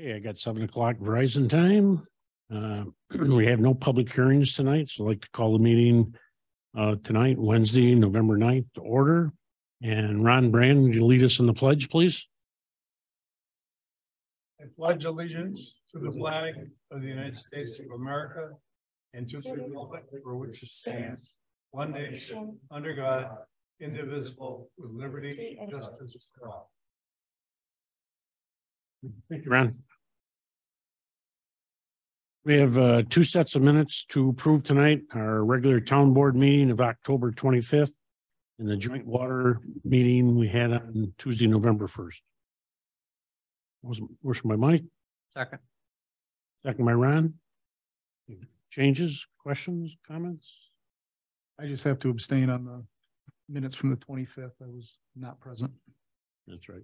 Okay, I got seven o'clock Verizon time. Uh, we have no public hearings tonight, so I'd like to call the meeting uh, tonight, Wednesday, November 9th, to order. And Ron Brand, would you lead us in the pledge, please? I pledge allegiance to the flag of the United States of America and to the republic for which it stands, one nation, under God, indivisible, with liberty and justice for all. Thank you, Ron. We have uh, two sets of minutes to approve tonight, our regular town board meeting of October twenty-fifth and the joint water meeting we had on Tuesday, November first. Wasn't, motion by Mike, Second. second by Ron. Changes, questions, comments? I just have to abstain on the minutes from the twenty-fifth. I was not present. That's right.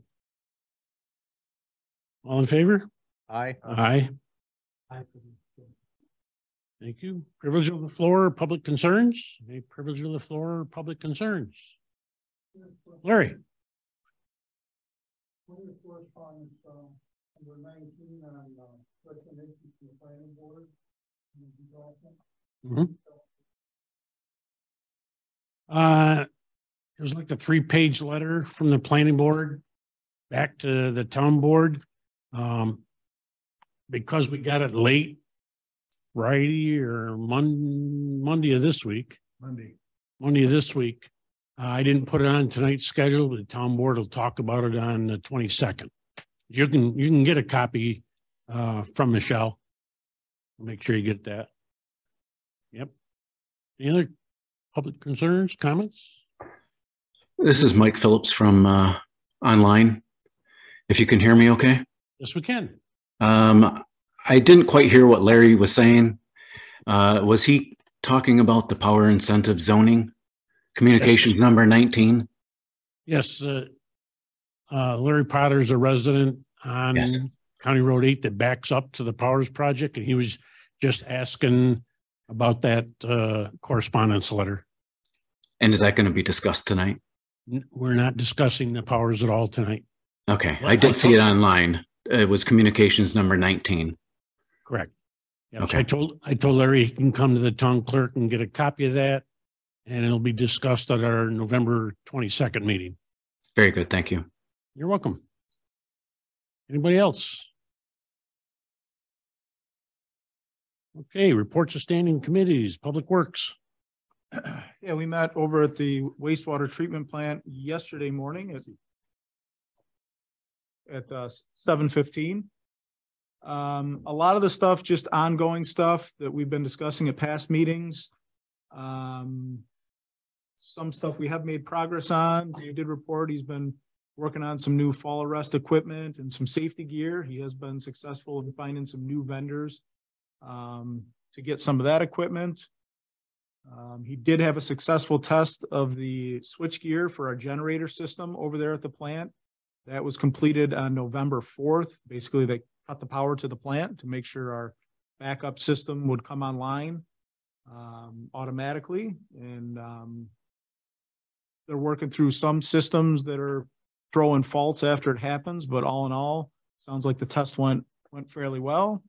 All in favor? Aye. Aye. Aye. Thank you. Privilege of the floor, public concerns? Any privilege of the floor, public concerns? Larry? correspondence, number nineteen on, recommendations from the planning board. Mhm. Uh, it was like a three-page letter from the planning board back to the town board. Um, because we got it late Friday or Mon- Monday of this week, Monday. Monday of this week. Uh, I didn't put it on tonight's schedule, but the town board will talk about it on the twenty-second. You can, you can get a copy, uh, from Michelle. Make sure you get that. Yep. Any other public concerns, comments? This is Mike Phillips from uh, online. If you can hear me okay. Yes, we can. Um, I didn't quite hear what Larry was saying. Uh, was he talking about the power incentive zoning? Communications number 19? Yes, uh, uh, Larry Potter's a resident on Yes. County Road eight that backs up to the Powers Project, and he was just asking about that, uh, correspondence letter. And is that going to be discussed tonight? We're not discussing the powers at all tonight. Okay, I did see it online. It was communications number 19. Correct. Yeah, Okay. I told, I told Larry he can come to the town clerk and get a copy of that. And it'll be discussed at our November twenty-second meeting. Very good. Thank you. You're welcome. Anybody else? Okay, reports of standing committees, Public Works. Yeah, we met over at the wastewater treatment plant yesterday morning at at uh seven fifteen. Um, a lot of the stuff, just ongoing stuff that we've been discussing at past meetings. Um, some stuff we have made progress on. Dave did report he's been working on some new fall arrest equipment and some safety gear. He has been successful in finding some new vendors um, to get some of that equipment. Um, he did have a successful test of the switch gear for our generator system over there at the plant. That was completed on November fourth. Basically, they cut the power to the plant to make sure our backup system would come online um, automatically and, um, they're working through some systems that are throwing faults after it happens, but all in all, sounds like the test went, went fairly well.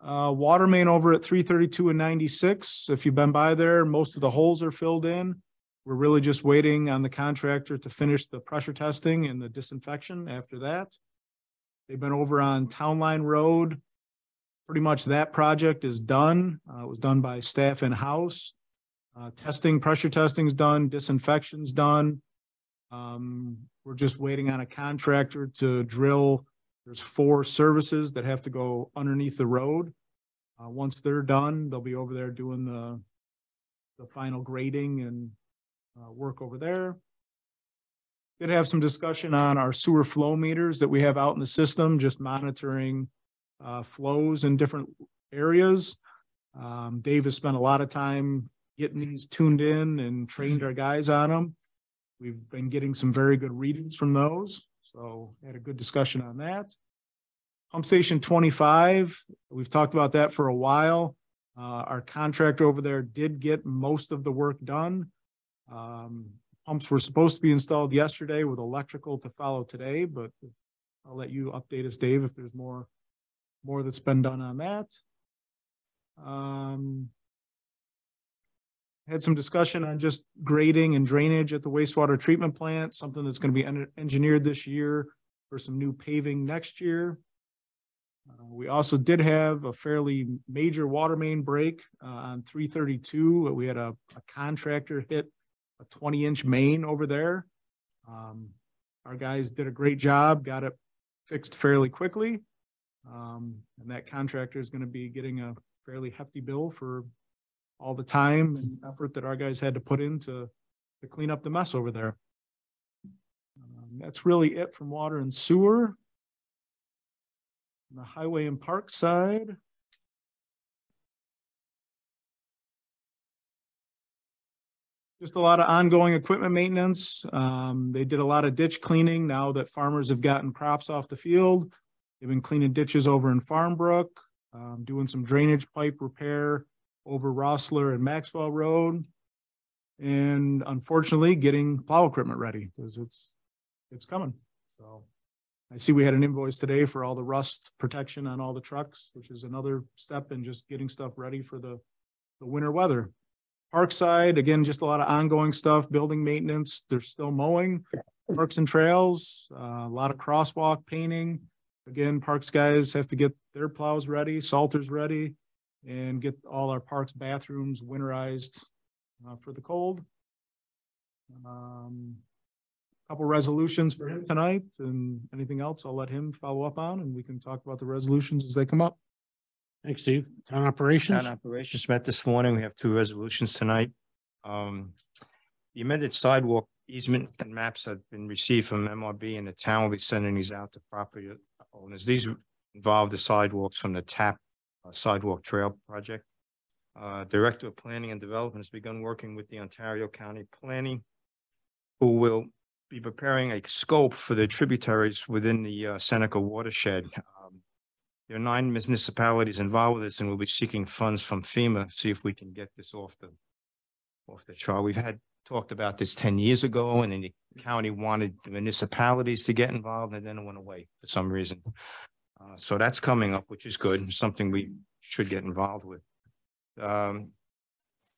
Uh, water main over at three thirty-two and ninety-six. If you've been by there, most of the holes are filled in. We're really just waiting on the contractor to finish the pressure testing and the disinfection after that. They've been over on Town Line Road. Pretty much that project is done. Uh, it was done by staff in-house. Uh, testing, pressure testing's done, disinfection's done. Um, we're just waiting on a contractor to drill there's four services that have to go underneath the road. Uh, once they're done, they'll be over there doing the, the final grading and, uh, work over there. Did have some discussion on our sewer flow meters that we have out in the system, just monitoring, uh, flows in different areas. Um, Dave has spent a lot of time getting these tuned in and trained our guys on them. We've been getting some very good readings from those. So had a good discussion on that. Pump station twenty-five, we've talked about that for a while. Uh, our contractor over there did get most of the work done. Um, pumps were supposed to be installed yesterday with electrical to follow today, but I'll let you update us, Dave, if there's more, more that's been done on that. Um, had some discussion on just grading and drainage at the wastewater treatment plant, something that's gonna be en- engineered this year for some new paving next year. Uh, we also did have a fairly major water main break, uh, on three thirty-two. We had a, a contractor hit a twenty-inch main over there. Um, our guys did a great job, got it fixed fairly quickly. Um, and that contractor is gonna be getting a fairly hefty bill for all the time and effort that our guys had to put in to, to clean up the mess over there. Um, That's really it from water and sewer. On The highway and park side. Just a lot of ongoing equipment maintenance. Um, they did a lot of ditch cleaning now that farmers have gotten crops off the field. They've been cleaning ditches over in Farmbrook, um, doing some drainage pipe repair over Rossler and Maxwell Road. And unfortunately, getting plow equipment ready because it's, it's coming. So I see we had an invoice today for all the rust protection on all the trucks, which is another step in just getting stuff ready for the, the winter weather. Parkside, again, just a lot of ongoing stuff, building maintenance. They're still mowing parks and trails, uh, a lot of crosswalk painting. Again, parks guys have to get their plows ready, salters ready, and get all our parks bathrooms winterized uh, for the cold. Um, couple resolutions for him tonight and anything else I'll let him follow up on and we can talk about the resolutions as they come up. Thanks, Steve. Town operations? Town operations met this morning. We have two resolutions tonight. Um, the amended sidewalk easement and maps have been received from MRB and the town will be sending these out to property owners. These involve the sidewalks from the TAP uh, Sidewalk Trail Project. Uh, Director of Planning and Development has begun working with the Ontario County Planning, who will be preparing a scope for the tributaries within the uh, Seneca watershed. There are nine municipalities involved with this and we'll be seeking funds from FEMA, see if we can get this off the off the chart. We've had talked about this ten years ago and then the county wanted the municipalities to get involved and then it went away for some reason. Uh, so that's coming up, which is good, something we should get involved with. Um,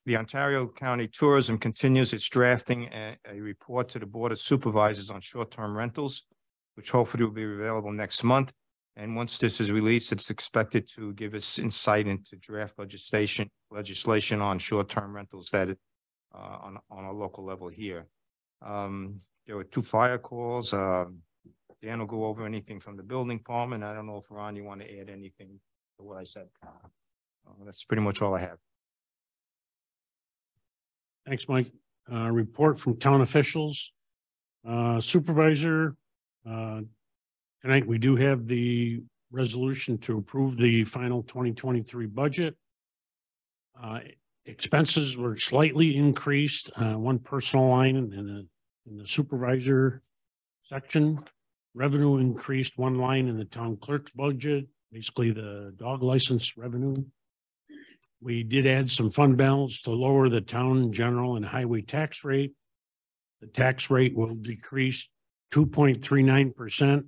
the Ontario County Tourism continues its drafting a, a report to the Board of Supervisors on short-term rentals, which hopefully will be available next month. And once this is released, it's expected to give us insight into draft legislation, legislation on short-term rentals that uh, on, on a local level here. Um, there were two fire calls. Um, Dan will go over anything from the building department. I don't know if Ron, you want to add anything to what I said. Uh, that's pretty much all I have. Thanks, Mike. Uh, report from town officials. Uh, supervisor, uh, Tonight, we do have the resolution to approve the final 2023 budget. Uh, expenses were slightly increased, uh, one personal line in the, in the supervisor section. Revenue increased one line in the town clerk's budget, basically the dog license revenue. We did add some fund balance to lower the town general and highway tax rate. The tax rate will decrease 2.39%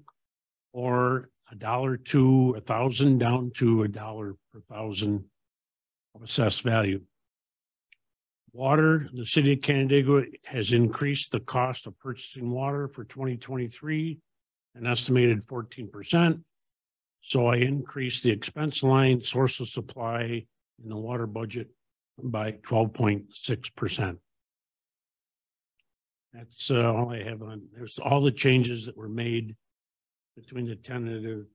or a dollar to a thousand down to a dollar per thousand of assessed value. Water, the city of Canandaigua has increased the cost of purchasing water for twenty twenty-three an estimated fourteen percent. So I increased the expense line, source of supply in the water budget by twelve point six percent. That's uh, all I have on, there's all the changes that were made between the tentative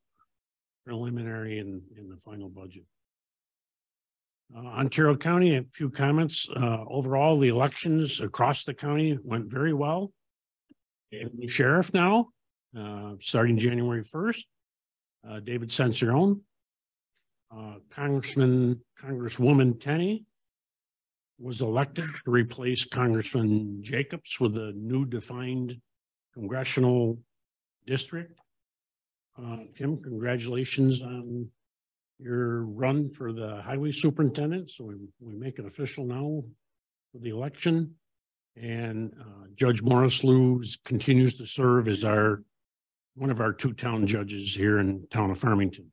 preliminary and, and the final budget. Uh, Ontario County, a few comments. Uh, overall, the elections across the county went very well. And sheriff now, uh, starting January first, uh, David Cirencione. Uh, Congressman, Congresswoman Tenney was elected to replace Congressman Jacobs with a new defined congressional district. Uh, Tim, congratulations on your run for the highway superintendent. So we, we make it official now for the election. And, uh, Judge Morris Lou continues to serve as our one of our two town judges here in town of Farmington.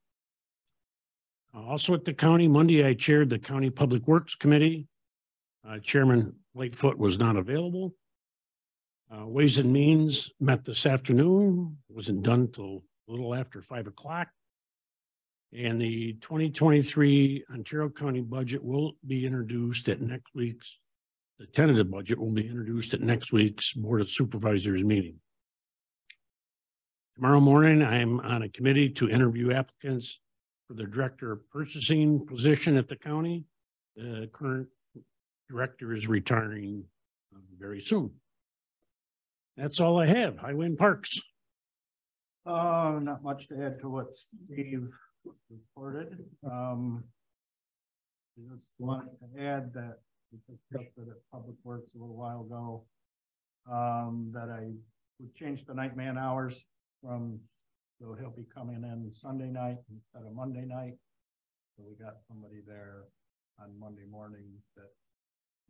Uh, Also at the county, Monday, I chaired the County Public Works Committee. Uh, Chairman Lightfoot was not available. Uh, Ways and Means met this afternoon, wasn't done till a little after five o'clock. And the twenty twenty-three Ontario County budget will be introduced at next week's, the tentative budget will be introduced at next week's Board of Supervisors meeting. Tomorrow morning, I am on a committee to interview applicants for the Director of Purchasing position at the county. The current director is retiring very soon. That's all I have. Highway and Parks. Uh, not much to add to what Steve reported, um. Just wanted to add that we discussed it at Public Works a little while ago. Um, that I would change the night man hours from, so he'll be coming in Sunday night instead of Monday night. So we got somebody there on Monday morning that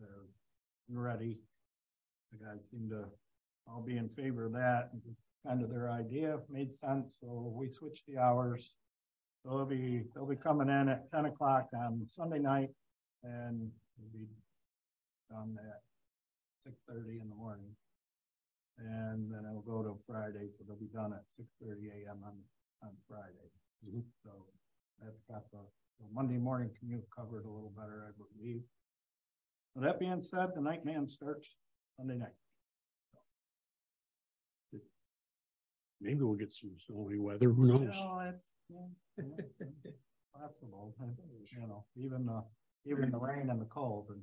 they're ready. The guys seem to all be in favor of that, and kind of their idea, made sense, so we switched the hours. So they'll be, they'll be coming in at ten o'clock on Sunday night, and we'll be done at six thirty in the morning. And then it'll go to Friday, so they'll be done at six thirty AM on, on Friday. Mm-hmm. So that's got the, the Monday morning commute covered a little better, I believe. With that being said, the night man starts Sunday night. Maybe we'll get some snowy weather. Who knows? Well, it's, yeah, yeah, possible, you know, even, uh, even the rain and the cold and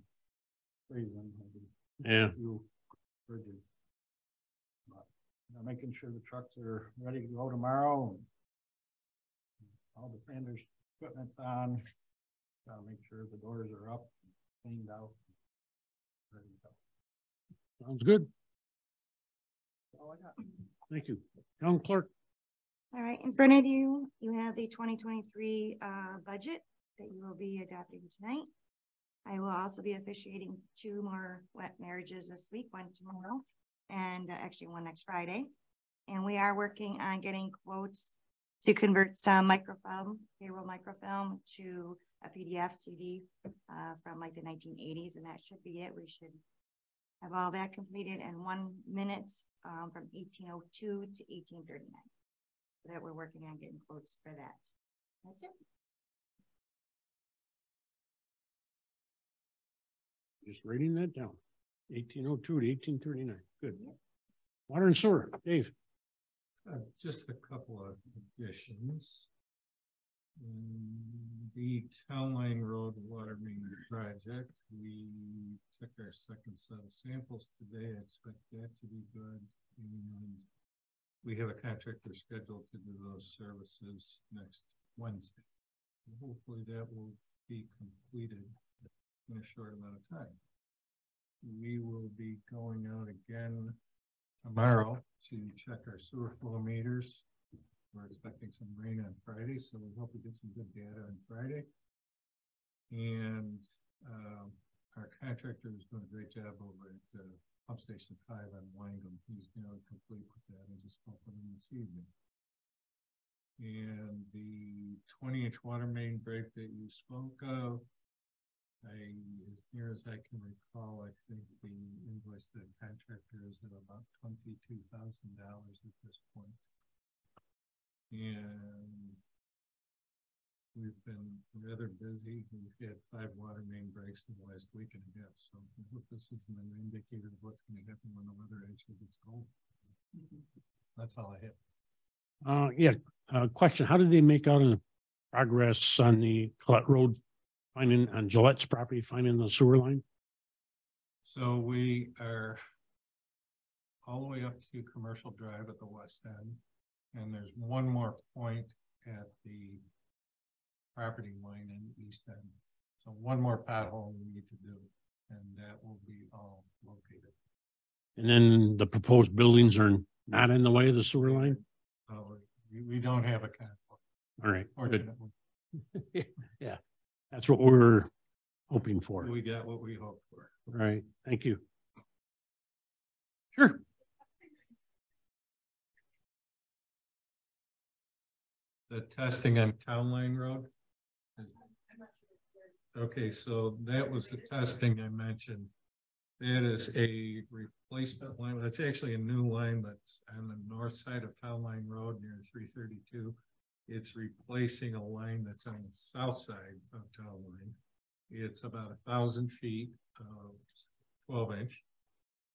freezing. maybe Yeah. a few Bridges. But, you know, making sure the trucks are ready to go tomorrow. and All the Sanders equipment's on, gotta make sure the doors are up, and cleaned out. Ready to go. Sounds good. That's all I got. Thank you. Town clerk. All right, in front of you, you have the twenty twenty-three uh budget that you will be adopting tonight. I will also be officiating two more wet marriages this week, one tomorrow and uh, actually one next Friday. And we are working on getting quotes to convert some microfilm, payroll microfilm to a PDF CD uh from like the nineteen eighties, and that should be it. We should have all that completed in one minute um from eighteen oh two to eighteen thirty-nine that we're working on getting quotes for that. That's it. Just writing that down. Eighteen oh two to eighteen thirty-nine. Good. Yep. Water and sewer, Dave. Uh, just a couple of additions. Mm, The Town Line Road Water Main Project, we took our second set of samples today, I expect that to be good. And we have a contractor scheduled to do those services next Wednesday. Hopefully that will be completed in a short amount of time. We will be going out again tomorrow to check our sewer flow meters. We're expecting some rain on Friday, so we hope we get some good data on Friday. And, um, our contractor is doing a great job over at, uh, pump station five on Wangum. He's nearly complete with that. I just spoke with him this evening. And the twenty inch water main break that you spoke of, I, as near as I can recall, I think the invoice to the contractor is at about twenty-two thousand dollars at this point. And we've been rather busy. We've had five water main breaks in the last week and a half, so I hope this isn't an indicator of what's gonna happen when the weather actually gets cold. That's all I have. Uh, yeah, uh, question, how did they make out in progress on the Colette Road finding, on Gillette's property, finding the sewer line? So we are all the way up to Commercial Drive at the west end. And there's one more point at the property line in the east end. So one more pothole we need to do, and that will be all located. And then the proposed buildings are not in the way of the sewer line? So we, we don't have a conflict, All right, fortunately. Yeah, that's what we're hoping for. We got what we hoped for. All right, thank you. Sure. The testing on Town Line Road? Okay, so that was the testing I mentioned. That is a replacement line. That's actually a new line that's on the north side of Town Line Road near three thirty-two. It's replacing a line that's on the south side of Town Line. It's about a thousand feet of twelve inch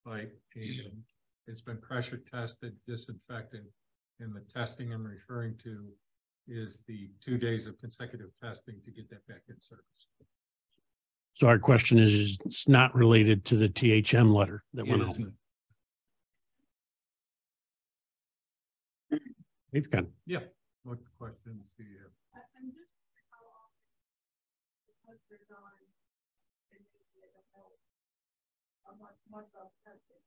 pipe. It's been pressure tested, disinfected, and the testing I'm referring to is the two days of consecutive testing to get that back in service. So our question is, is it's not related to the THM letter that It went out. isn't. We've got, Yeah, what questions do you have? I'm just wondering how often the testers are done in the field of health, how much of testing?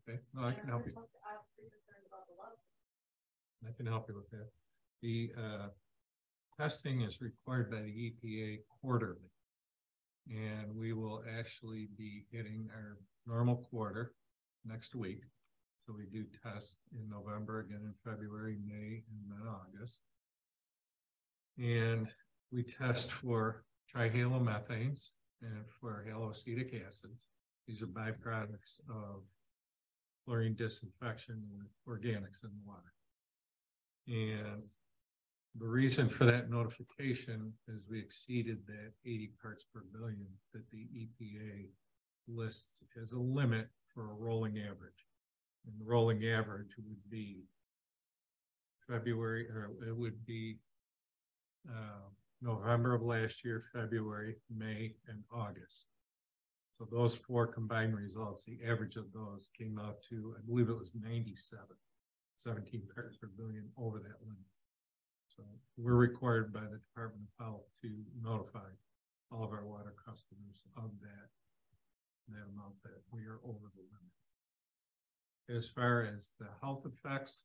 Okay, no, I can help you. I can help you with that. The uh, testing is required by the EPA quarterly. And we will actually be hitting our normal quarter next week. So we do test in November, again in February, May, and then August. And we test for trihalomethanes and for haloacetic acids. These are byproducts of chlorine disinfection and organics in the water. And the reason for that notification is we exceeded that eighty parts per billion that the EPA lists as a limit for a rolling average. And the rolling average would be February, or it would be uh, November of last year, February, May, and August. So those four combined results, the average of those came out to, I believe it was 97, 17 parts per billion over that limit. So we're required by the Department of Health to notify all of our water customers of that, that amount that we are over the limit. As far as the health effects,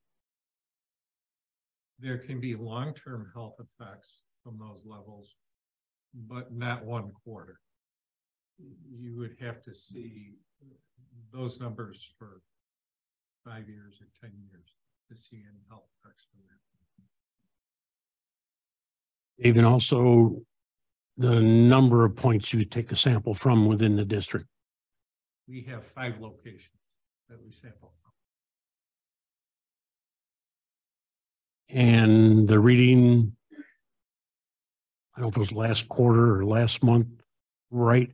there can be long-term health effects from those levels, but not one quarter. You would have to see those numbers for five years or ten years to see any health effects from that. Even also the number of points you take a sample from within the district. We have five locations that we sample. And the reading, I don't know if it was last quarter or last month, right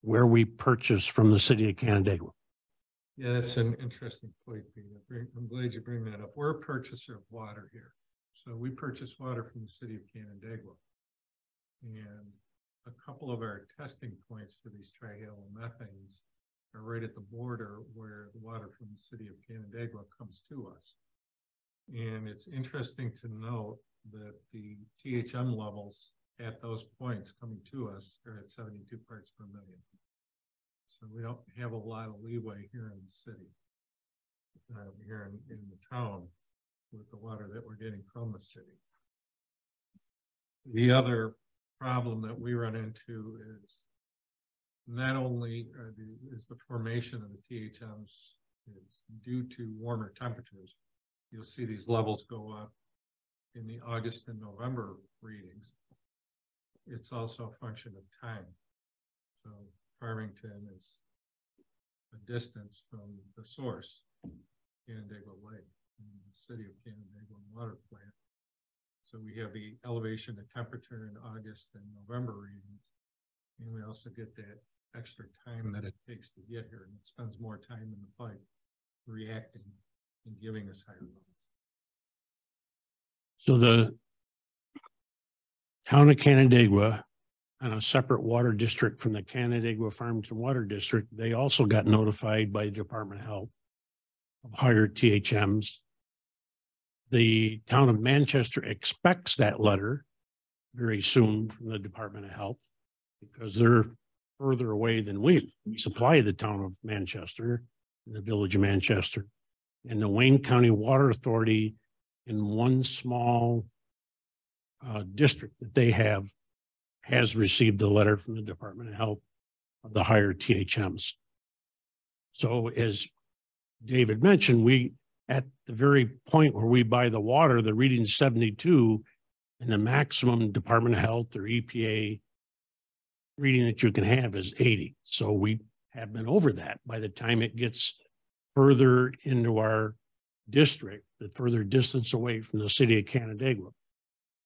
where we purchased from the city of Canandaigua. Yeah, that's an interesting point, Peter. I'm glad you bring that up. We're a purchaser of water here. So we purchase water from the city of Canandaigua. And a couple of our testing points for these trihalomethanes are right at the border where the water from the city of Canandaigua comes to us. And it's interesting to note that the THM levels at those points coming to us are at seventy-two parts per million. So we don't have a lot of leeway here in the city. Uh, here in, in the town with the water that we're getting from the city. The other problem that we run into is not only the, is the formation of the THMs is due to warmer temperatures. You'll see these levels go up in the August and November readings. It's also a function of time. So Farmington is a distance from the source, Canandaigua Lake, in the city of Canandaigua Water Plant. So we have the elevation of temperature in August and November readings. And we also get that extra time that it takes to get here, and it spends more time in the pipe reacting and giving us higher levels. So the town of Canandaigua on a separate water district from the Canandaigua Farms and Water District, they also got notified by the Department of Health of higher THMs. The town of Manchester expects that letter very soon from the Department of Health because they're further away than we. We supply the town of Manchester, the village of Manchester. And the Wayne County Water Authority in one small uh, district that they have has received the letter from the Department of Health of the higher THMs. So as David mentioned, we, at the very point where we buy the water, the reading's seventy-two and the maximum Department of Health or EPA reading that you can have is eighty. So we have been over that by the time it gets further into our district, the further distance away from the city of Canandaigua.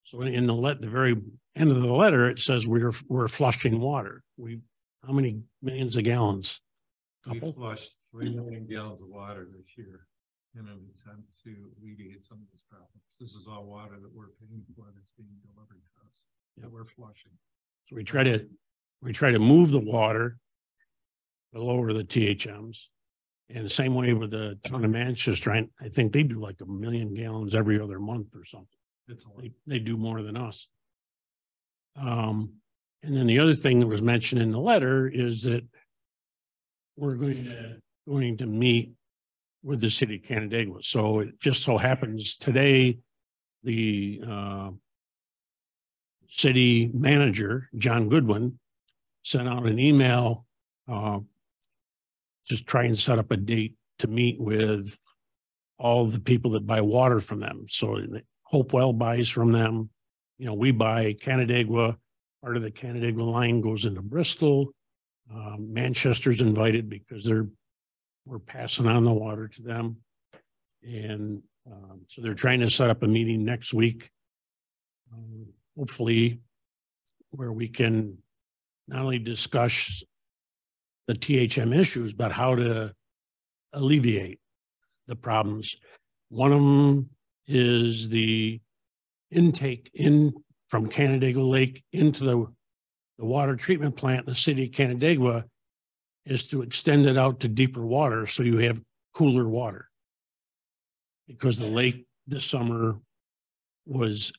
So in the let, the very end of the letter, it says we're, we're flushing water. We, how many millions of gallons? We flushed three million gallons of water this year in an attempt to alleviate some of these problems. This is all water that we're paying for that's being delivered to us, that we're flushing. So we try to, we try to move the water to lower the THMs. And the same way with the town of Manchester, I, I think they do like a million gallons every other month or something. It's a lot. They, they do more than us. Um, and then the other thing that was mentioned in the letter is that we're going to, going to meet with the city of Canandaigua. So it just so happens today, the, uh, city manager, John Goodwin, sent out an email, uh, just try and set up a date to meet with all the people that buy water from them. So Hopewell buys from them. You know, we buy Canandaigua, part of the Canandaigua line goes into Bristol. Um, Manchester's invited because they're, we're passing on the water to them. And, um, so they're trying to set up a meeting next week. um, Hopefully where we can not only discuss the THM issues, but how to alleviate the problems. One of them is the intake in from Canandaigua Lake into the, the water treatment plant in the city of Canandaigua is to extend it out to deeper water so you have cooler water. Because the lake this summer was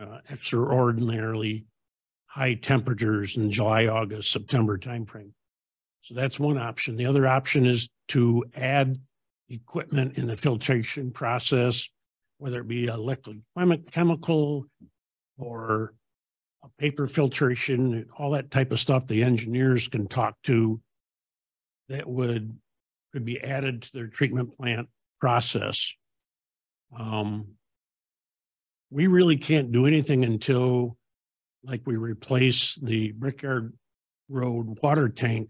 uh, extraordinarily high temperatures in July, August, September timeframe. So that's one option. The other option is to add equipment in the filtration process, whether it be a liquid chemi- chemical or a paper filtration, all that type of stuff the engineers can talk to that would, could be added to their treatment plant process. Um, we really can't do anything until like we replace the Brickyard Road water tank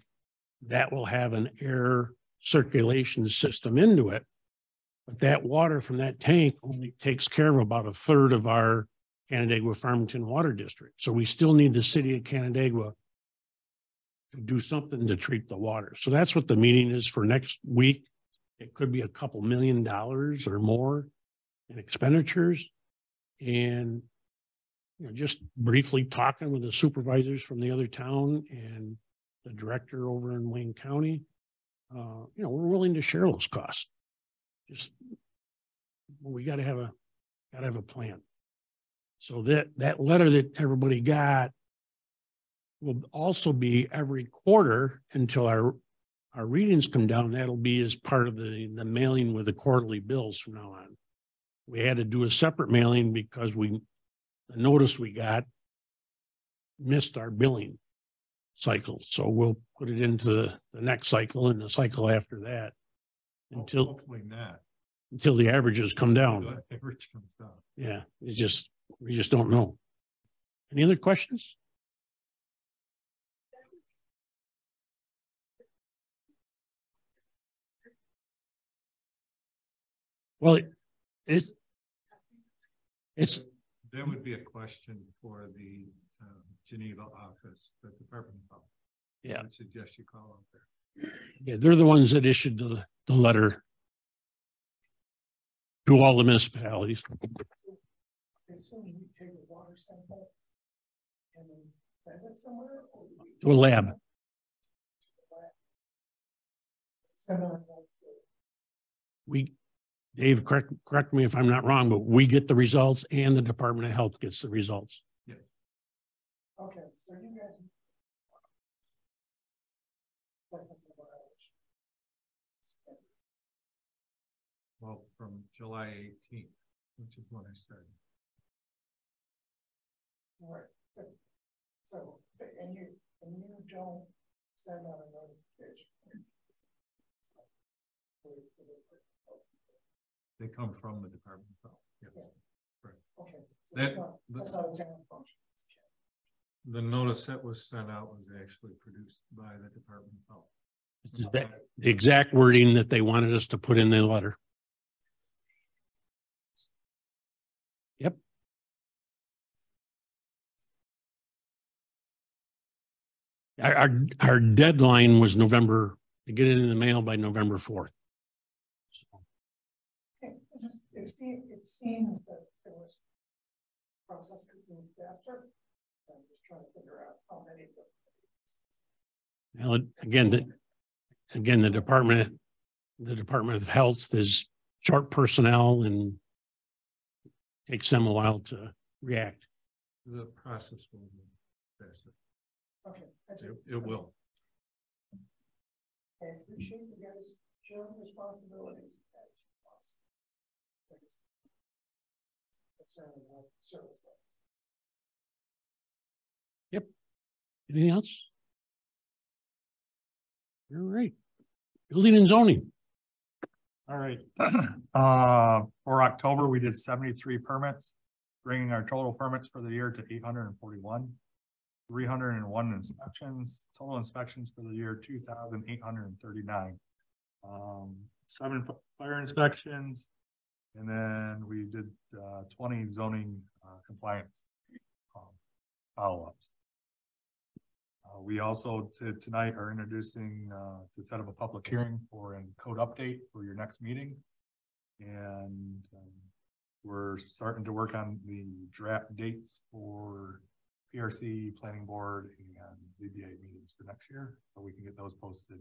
that will have an air circulation system into it. But that water from that tank only takes care of about a third of our Canandaigua Farmington Water District. So we still need the city of Canandaigua do something to treat the water. So that's what the meeting is for next week. It could be a couple million dollars or more in expenditures. And you know, just briefly talking with the supervisors from the other town and the director over in Wayne County, uh, you know, we're willing to share those costs. Just, we gotta have a, gotta have a plan. So that, that letter that everybody got will also be every quarter until our, our readings come down. That'll be as part of the, the mailing with the quarterly bills from now on. We had to do a separate mailing because we, the notice we got missed our billing cycle. So we'll put it into the, the next cycle and the cycle after that until, Hopefully not. until the averages come down. Average comes down. Yeah, it's just, we just don't know. Any other questions? Well, it, it, it's, That would be a question for the um, Geneva office, the Department of Health. Yeah, I would suggest you call up there. yeah, they're the ones that issued the, the letter to all the municipalities. To a lab. We, Dave, correct, correct me if I'm not wrong, but we get the results and the Department of Health gets the results. Yeah. Okay, so you guys. Well, from July eighteenth, which is when I started. Right, but- so, and you, and you don't send out a notification. They come from the department itself. Yes. Yeah. Right. Okay. So that, that's, not, that's not a town function. The notice that was sent out was actually produced by the department itself. The exact wording that they wanted us to put in the letter. Yep. Our, our, our deadline was November to get it in the mail by November 4th. It just, it seems, it seems that there was process could move faster. I'm just trying to figure out how many. of them. Well, again, the, again, the Department, the Department of Health is short personnel and takes them a while to react. The process will be faster. Okay, It, it. it will. I appreciate you guys sharing responsibilities. Levels. Anything else? All right. Building and zoning. All right. Uh, for October, we did seventy-three permits, bringing our total permits for the year to eight hundred and forty-one. Three hundred and one inspections, total inspections for the year two thousand eight hundred and thirty-nine. Um, seven fire inspections. And then we did, uh, twenty zoning, uh, compliance. um, Follow-ups. Uh, we also tonight are introducing, uh, to set up a public hearing for a code update for your next meeting. And, um, we're starting to work on the draft dates for PRC, planning board and ZBA meetings for next year, so we can get those posted.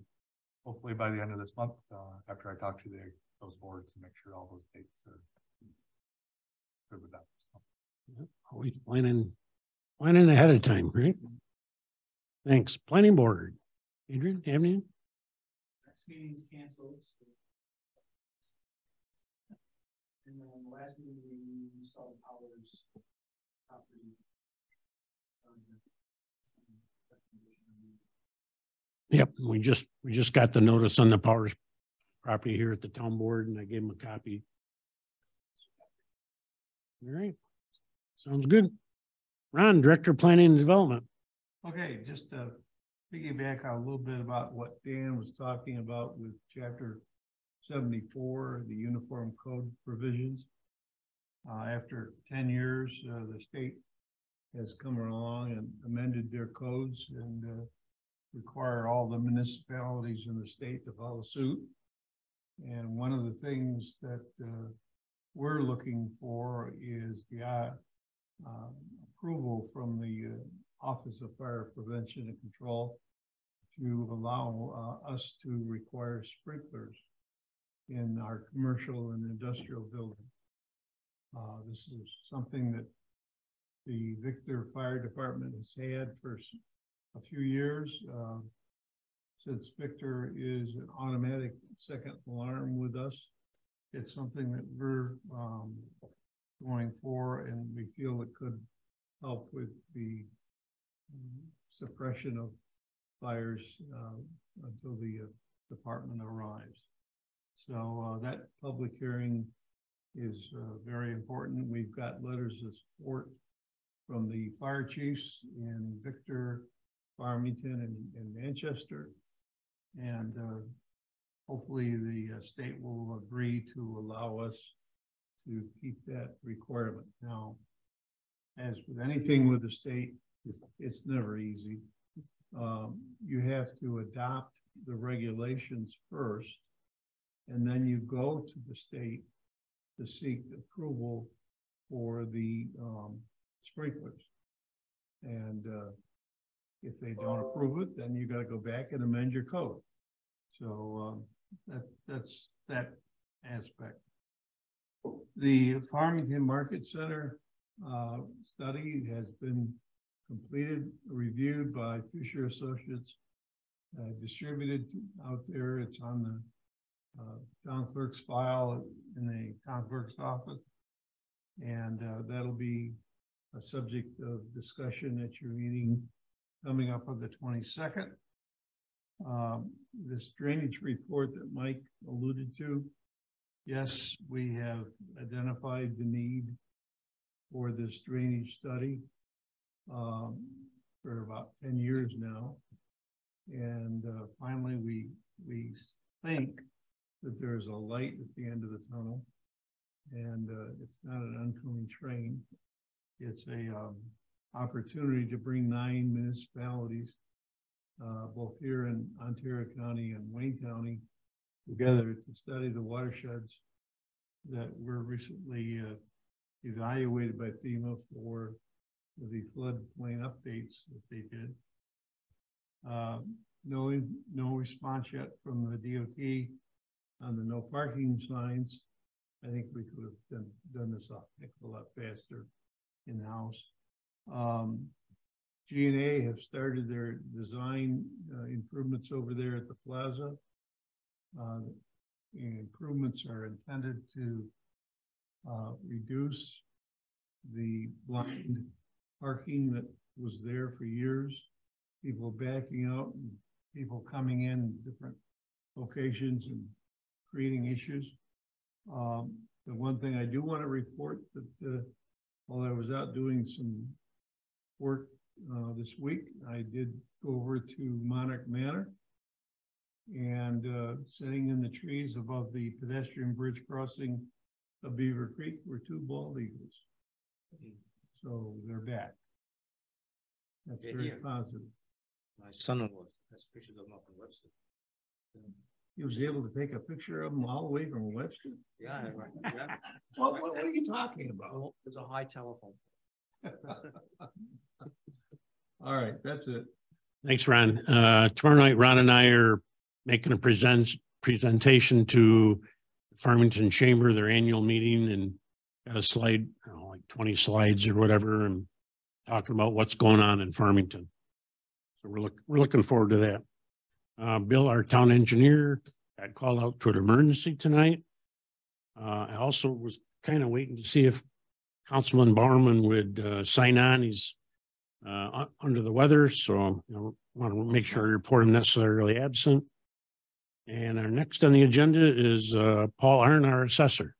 Hopefully by the end of this month, uh, after I talk to the, those boards and make sure all those dates are good with that. So. Always planning, planning ahead of time, right? Thanks. Planning board. Adrian, have any? Next meeting's canceled. And then the last meeting, we saw the powers. Property. Yep, we just, we just got the notice on the powers property here at the town board and I gave him a copy. All right. Sounds good. Ron, Director of Planning and Development. Okay, just to piggyback on a little bit about what Dan was talking about with chapter seventy-four, the uniform code provisions. Uh, after ten years, uh, the state has come along and amended their codes and, uh, require all the municipalities in the state to follow suit. And one of the things that, uh, we're looking for is the, uh, uh, approval from the uh, Office of Fire Prevention and Control to allow uh, us to require sprinklers in our commercial and industrial buildings. Uh, This is something that the Victor Fire Department has had for a few years. Since Victor is an automatic second alarm with us, it's something that we're um, going for and we feel it could help with the um, suppression of fires uh, until the uh, department arrives. So uh, that public hearing is uh, very important. We've got letters of support from the fire chiefs in Victor, Farmington, and and Manchester. And uh, hopefully the uh, state will agree to allow us to keep that requirement. Now, as with anything with the state, it's never easy. Um, you have to adopt the regulations first. And then you go to the state to seek approval for the, um, sprinklers. And, uh, if they don't approve it, then you gotta go back and amend your code. So, um, that, that's that aspect. The Farmington Market Center, uh, study has been completed, reviewed by Fisher Associates. Uh, distributed out there, it's on the, uh, town clerk's file in the town clerk's office. And, uh, that'll be a subject of discussion at your meeting coming up on the twenty-second. Um, this drainage report that Mike alluded to, yes, we have identified the need for this drainage study um, for about ten years now. And uh, finally, we, we think that there's a light at the end of the tunnel. And uh, it's not an oncoming train. It's a um, opportunity to bring nine municipalities, uh, both here in Ontario County and Wayne County, together to study the watersheds that were recently uh, evaluated by FEMA for the floodplain updates that they did. Uh, no, no response yet from the DOT on the no parking signs. I think we could have done, done this a heck of a lot faster in-house. Um, G&A have started their design uh, improvements over there at the plaza. Uh, improvements are intended to uh, reduce the blind parking that was there for years. People backing out and people coming in different locations and creating issues. Um, the one thing I do want to report that uh, while I was out doing some work uh, this week, I did go over to Monarch Manor and uh, sitting in the trees above the pedestrian bridge crossing of Beaver Creek were two bald eagles. So they're back. That's Good very deal. positive. My son-in-law has pictures of them up in Webster. He was able to take a picture of them all the way from Webster. Yeah, right, yeah. What, what, what are you talking about? There's a high telephone. All right, that's it. Thanks, Ron. Uh, tomorrow night, Ron and I are making a presents, presentation to Farmington Chamber, their annual meeting and got a slide, know, like twenty slides or whatever and talking about what's going on in Farmington. So we're look, we're looking forward to that. Uh, Bill, our town engineer, got called out to an emergency tonight. Uh, I also was kind of waiting to see if Councilman Bowerman would, uh, sign on. He's uh, under the weather, so I want to make sure I report him necessarily absent. And our next on the agenda is, uh, Paul Arn, our assessor.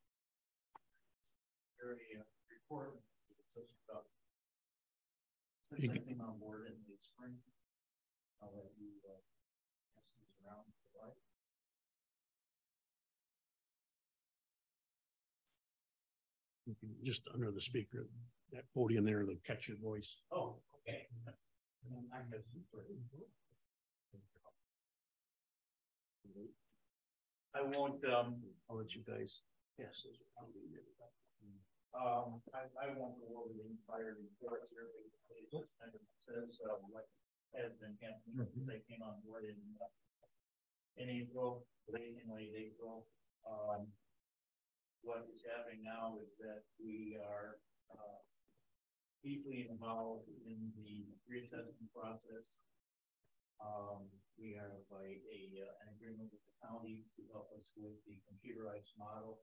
You can- came on board in the spring. I'll let you, uh, pass these around if you like. you can Just under the speaker, that podium there, to catch your voice. Oh. I. I won't, um, I'll let you guys. Yes. Um, I, I won't go over the entire report here. because it just kind of Says, uh, what has been happening, since they came on board in, uh, in April, late in late April. Um, what is happening now is that we are, uh, deeply involved in the reassessment process. Um, we have a, a, uh, an agreement with the county to help us with the computerized model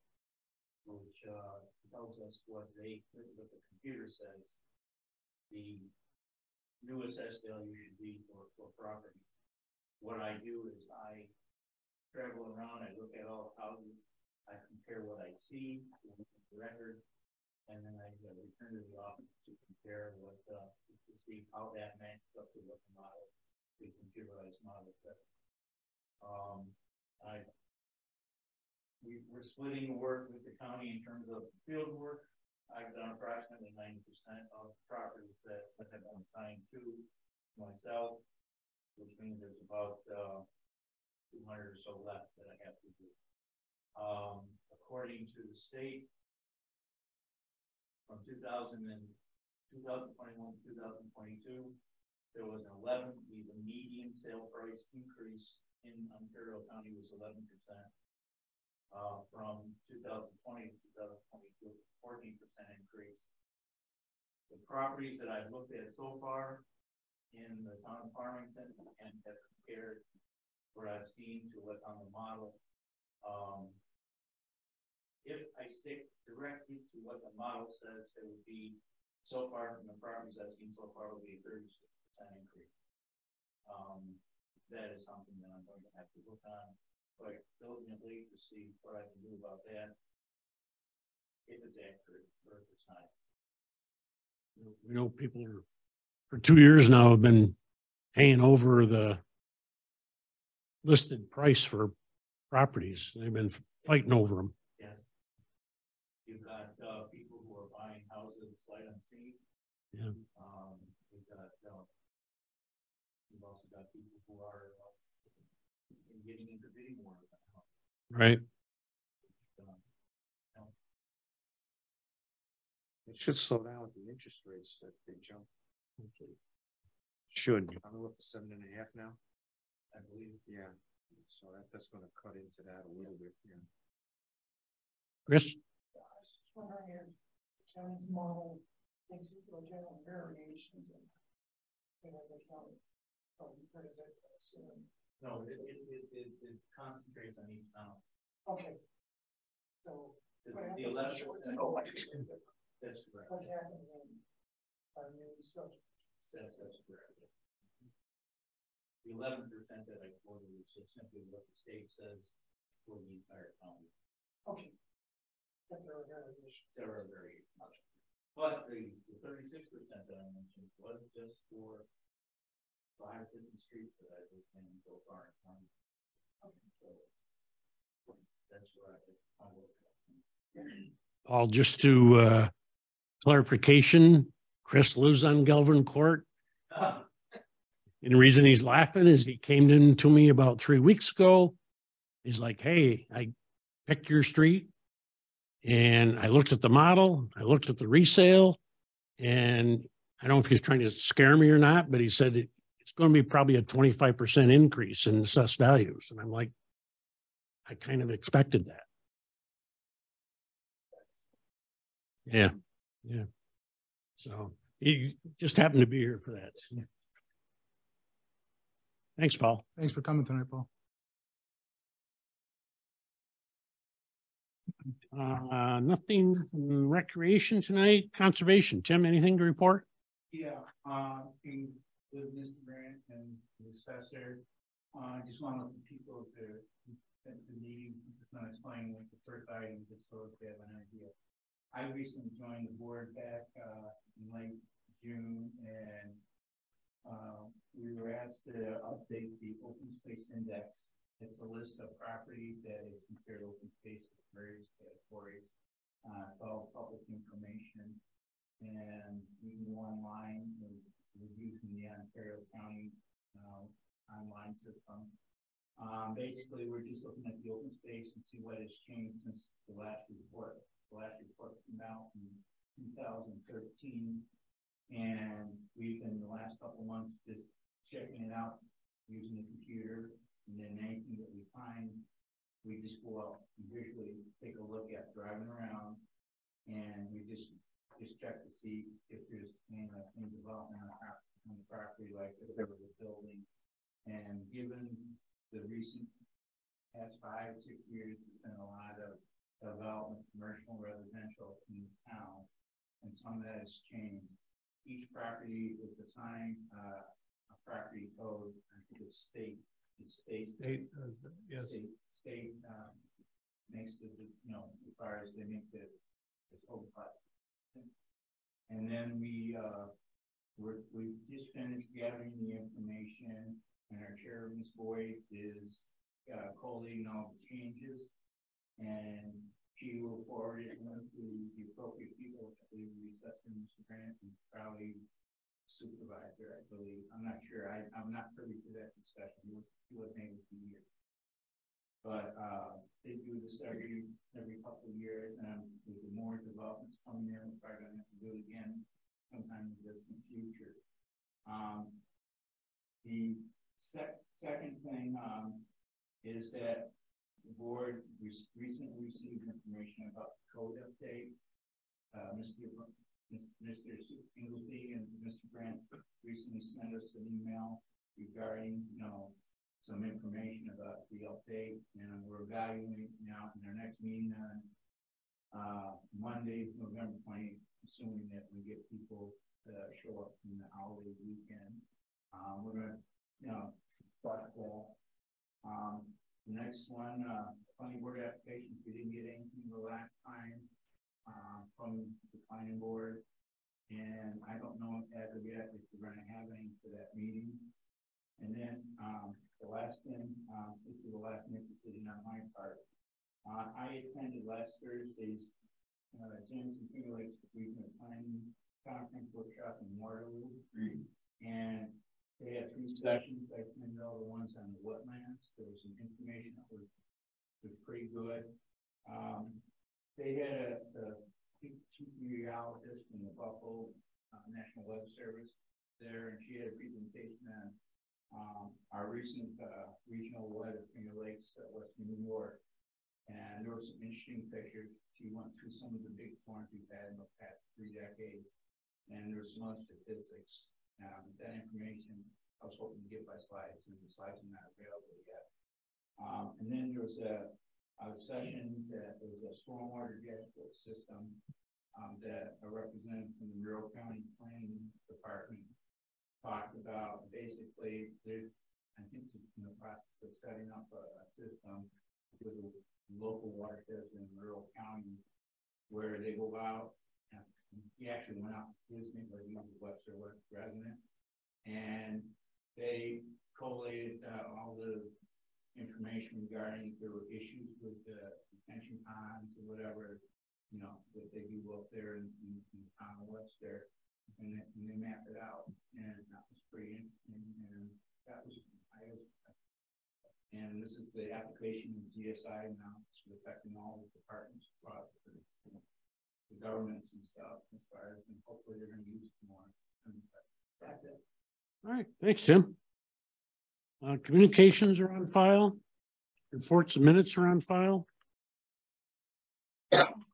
which uh tells us what they, what the computer says. The new assessed value should be for for properties. What I do is I travel around, I look at all the houses, I compare what I see with the record. I uh, return to the office to compare what uh to see how that matches up to what the model, the computerized model says. Um, I we, we're splitting the work with the county in terms of field work. I've done approximately ninety percent of properties that, that have been assigned to myself, which means there's about, uh, two hundred or so left that I have to do. Um, according to the state, from 2000 and 2021, 2022, there was an eleven, the the median sale price increase in Ontario County was eleven percent uh, from two thousand twenty to 2022, 14% increase. The properties that I've looked at so far in the town of Farmington and have compared what I've seen to what's on the model. Um, if I stick directly to what the model says, it would be, so far from the properties I've seen so far, would be a thirty-six percent increase. Um, that is something that I'm going to have to look on like diligently to see what I can do about that. If it's accurate or if it's not. We know people are, for two years now, have been paying over the listed price for properties. They've been fighting over them. Yeah. You've got, uh, people who are buying houses sight unseen. Yeah. Um, we've got, uh, we've also got people who are, uh, getting into bidding wars. Right. Um, It should slow down with the interest rates that they jumped. Should, I'm up to seven and a half now. I believe, Yeah, so that, that's gonna cut into that a little bit, yeah. Chris? Was wondering if the county's model takes into account variations in. The county, is it, no, it, it, it, it, concentrates on each town. okay. So. The, the eleven in percent. Shorts- That's correct. What's happening in our new subject? That's, that's correct. The eleven percent that I quoted is just simply what the state says for the entire county. Okay. But there are variations. There are very much. But the, the thirty-six percent that I mentioned was just for five different streets that I've in so far in county. So That's where I, I. Paul, just to uh clarification, Chris lives on Galvin Court. And the reason he's laughing is he came in to me about three weeks ago. He's like, hey, I picked your street. And I looked at the model, I looked at the resale. And I don't know if he's trying to scare me or not, but he said it- it's going to be probably a twenty-five percent increase in assessed values. And I'm like, I kind of expected that. Yeah, yeah. So he just happened to be here for that. Thanks, Paul. Thanks for coming tonight, Paul. Uh, nothing from recreation tonight, conservation. Tim, anything to report? Yeah, uh, with Mr. Grant and the assessor, uh, I just want to let the people to, at the meeting, just want to explain like the first item, just so that they have an idea. I recently joined the board back, uh, in late June and, uh, we were asked to update the open space index. It's a list of properties that is considered open space various categories. Uh, it's all public information. And you can go online, and we're using the Ontario County, uh, online system. Um, basically, we're just looking at the open space and see what has changed since the last report. The last report came out in two thousand thirteen. And we've been the last couple months just checking it out using the computer. And then anything that we find, we just go out and visually take a look at driving around. And we just just check to see if there's any like any development on the property, like if there was a building. And given the recent past five, six years, there's been a lot of development, commercial, residential in the town. And some of that has changed. Each property is assigned, uh, a property code, I think it's state, it's state. State, uh, yes. State, state, um, makes the, you know, requires they make the, code cut. And then we, uh, we're, we just finished gathering the information and our chair, Ms. Boyd, is, uh, collating all the changes. And she will forward it on to the appropriate people, I believe, the assessor, Mr. Grant, and probably supervisor, I believe. I'm not sure. I, I'm not privy to that discussion. He wasn't able to be here. But, uh, they do this every, every couple of years, and with more developments coming in, we're probably gonna have to do it again sometime in the distant future. Um, the sec- second thing, um, is that the board re- recently received information about the code update. Uh, Mr. Mr. Ingalsbe and Mr. Grant recently sent us an email regarding, you know, some information about the update, and we're evaluating now in our next meeting on uh, Monday, November twenty, assuming that we get people to show up in the holiday weekend. Um, we're gonna, you know, start that. Um, The next one, uh, planning board applications, we didn't get anything the last time, uh, from the planning board. And I don't know as of yet if we're gonna have any for that meeting. And then, um, the last thing, um, this is the last minute decision on my part. Uh, I attended last Thursday's, uh, and Finger Lakes Regional Planning Conference Workshop in Waterloo. And they had three sessions, I attended all the ones on the wetlands, there was some information that was, was pretty good. Um, they had a, a chief meteorologist from the Buffalo uh, National Weather Service there, and she had a presentation on um, our recent uh, regional weather, Finger Lakes, uh, Western New York. And there were some interesting pictures. She went through some of the big storms we've had in the past three decades. And there was some other statistics. Um, that information I was hoping to get by slides, and the slides are not available yet. Um, and then there was a, a session that was a stormwater dashboard system um, that a representative from the Monroe County Planning Department talked about. Basically, they're, I think, in the process of setting up a, a system with the local watersheds in Monroe County where they go out. And he actually went out where he was Webster West resident, and they collated uh, all the information regarding if there were issues with the detention ponds or whatever, you know, that they do up there in, in, in the town of Webster, and, they- and they mapped it out, and that was pretty interesting, and that was, I was, and this is the application of GSI now, it's affecting all the departments, across the, the governments and stuff, as far as, and hopefully they're gonna use it more. And That's it. All right, thanks, Tim. Uh, communications are on file. Reports and minutes are on file.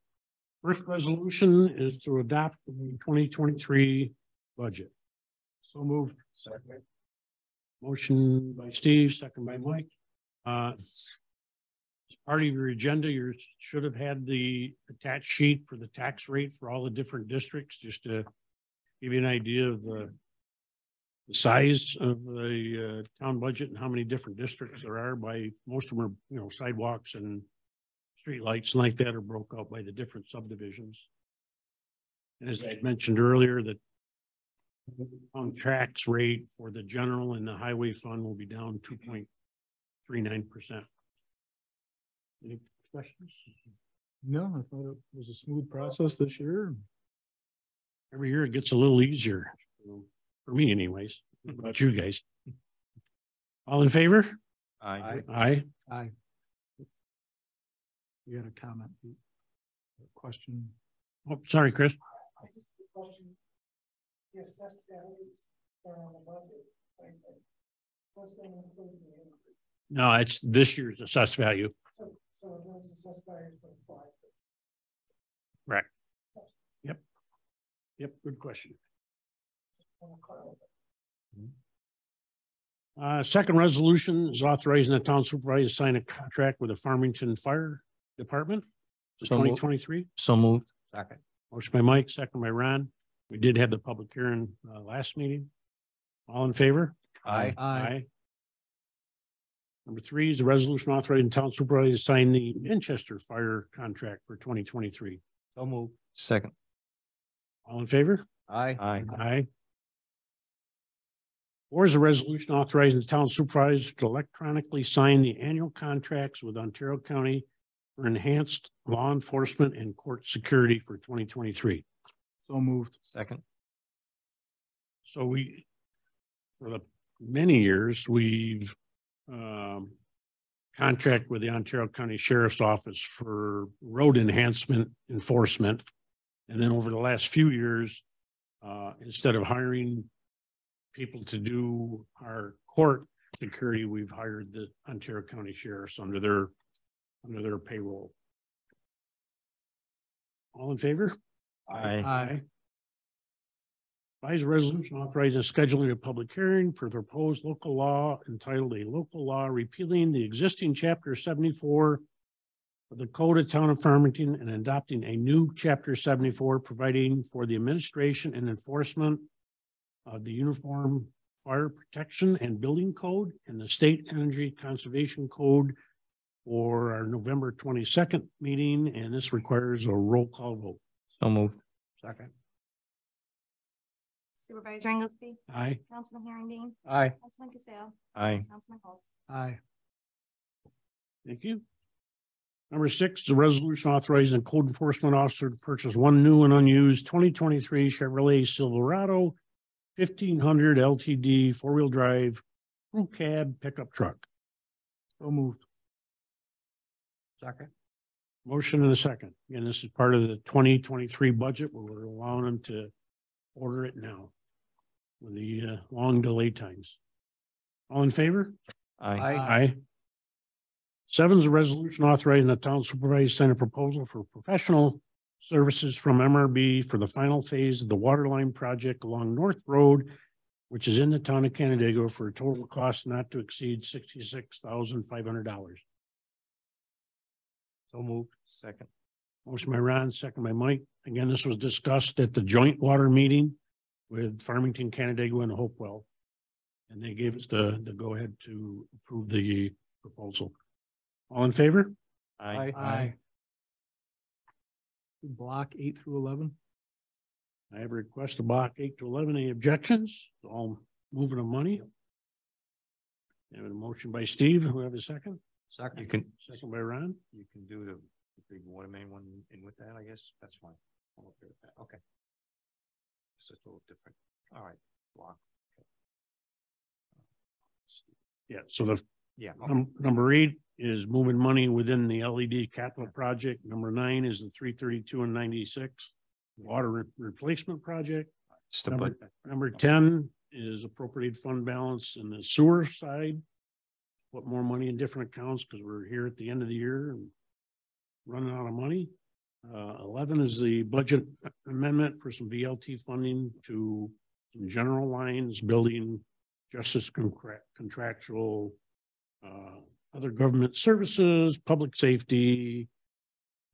First resolution is to adopt the twenty twenty-three budget. So moved. Second. Motion by Steve, second by Mike. Uh, as part of your agenda, you should have had the attached sheet for the tax rate for all the different districts, just to give you an idea of the the size of the uh, town budget and how many different districts there are by, most of them are, you know, sidewalks and streetlights like that are broke out by the different subdivisions. And as I mentioned earlier, that on tax rate for the general and the highway fund will be down two point three nine percent. Any questions? No, I thought it was a smooth process this year. Every year it gets a little easier, for me anyways, What about you guys. All in favor? Aye. Aye. Aye. You had a comment, a question? Oh, sorry, Chris. I just a question. The assessed values are on the budget, like, like, what's going to include the increase? No, it's this year's assessed value. So, so it assessed values for five. Right. Yep. Yep, good question. Uh, second resolution is authorizing the town supervisor to sign a contract with the Farmington Fire Department for So twenty moved. twenty-three. So moved. Second. Motion by Mike, second by Ron. We did have the public hearing, uh, last meeting. All in favor? Aye. Aye. Number three is a resolution authorizing town supervisor to sign the Manchester Fire contract for twenty twenty-three. So moved. Second. All in favor? Aye. Aye. Aye. Or is a resolution authorizing the town supervisor to electronically sign the annual contracts with Ontario County for enhanced law enforcement and court security for twenty twenty-three. So moved. Second. So we, for the many years, we've um contract with the Ontario County Sheriff's Office for road enhancement enforcement. And then over the last few years, uh, instead of hiring people to do our court security, we've hired the Ontario County Sheriffs under their, under their payroll. All in favor? Aye. Aye. Advise a resolution authorizing scheduling a public hearing for the proposed local law entitled a local law repealing the existing chapter seventy-four of the Code of Town of Farmington and adopting a new chapter seventy-four, providing for the administration and enforcement of the Uniform Fire Protection and Building Code and the State Energy Conservation Code for our November twenty-second meeting, and this requires a roll call vote. So moved. Second. Supervisor Ingalsbe, Aye. Councilman Herendeen, Aye. Councilman Casale, Aye. Councilman Holtz. Aye. Thank you. Number six, the resolution authorizing the code enforcement officer to purchase one new and unused twenty twenty-three Chevrolet Silverado fifteen hundred LTD four-wheel drive crew cab pickup truck. So moved. Second. Motion and a second. Again, this is part of the 2023 budget where we're allowing them to order it now with the uh, long delay times. All in favor? Aye. Aye. Aye. Seven is a resolution authorizing the town supervisor sent a proposal for professional services from MRB for the final phase of the waterline project along North Road, which is in the town of Canandaigua for a total cost not to exceed $66,500. So moved. Second. Motion by Ron, second by Mike. Again, this was discussed at the joint water meeting with Farmington, Canandaigua and Hopewell. And they gave us the, the go-ahead to approve the proposal. All in favor? Aye. Aye. Block eight through eleven. I have a request to block eight to eleven. Any objections? All moving of money. I have a motion by Steve. Who have a second? You can, Second by Ron. you can do the the big water main one in with that, I guess. That's fine. I'm okay with that. Okay. It's just a little different. All right. Block. Yeah, so the Yeah. Num- Number eight is moving money within the LED capital project. Number nine is the three thirty-two and ninety-six water re- replacement project. Number, number ten is appropriate fund balance in the sewer side. Put more money in different accounts because we're here at the end of the year and running out of money. Uh, eleven is the budget amendment for some VLT funding to some general lines, building, justice contract, contractual, uh, other government services, public safety,